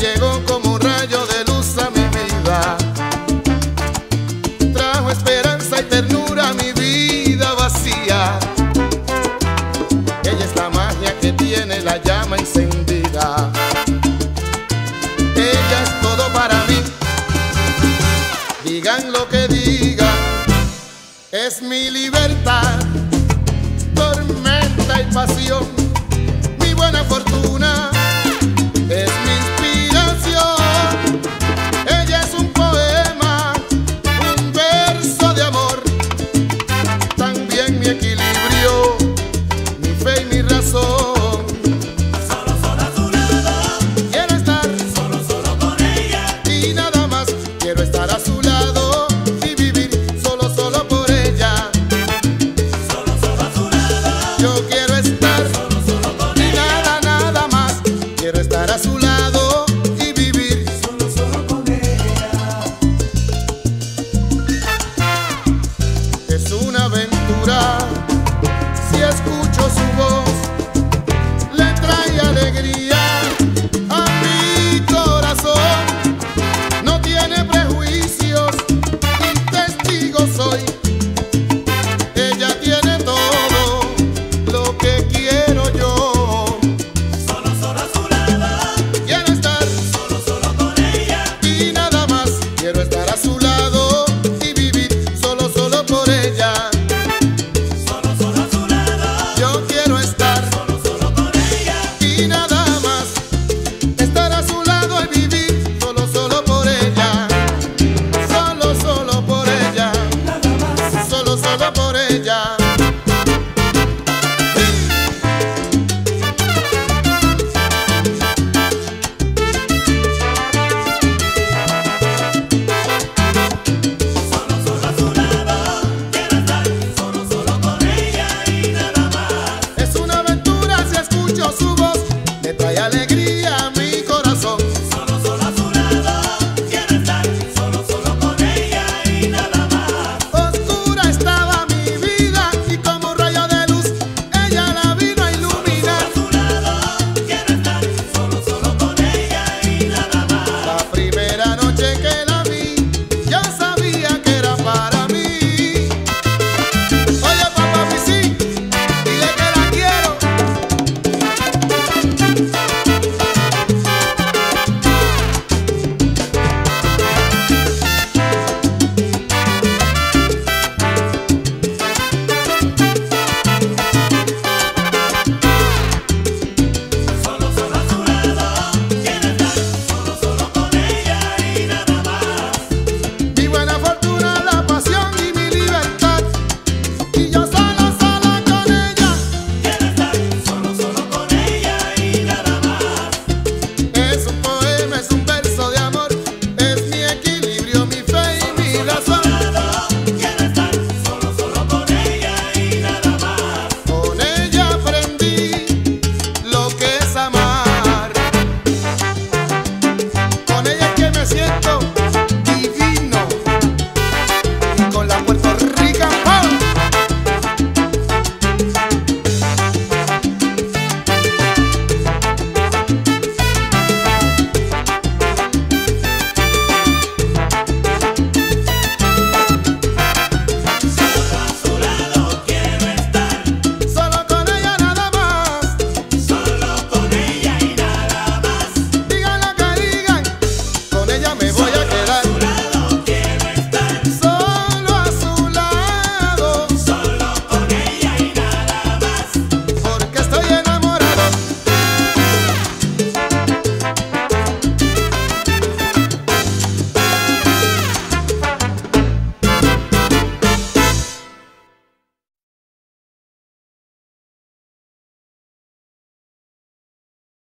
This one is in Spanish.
llegó como un rayo de luz a mi vida. Trajo esperanza y ternura a mi vida vacía. Ella es la magia que tiene la llama encendida. Ella es todo para mí. Digan lo que digan. Es mi libertad, tormenta y pasión.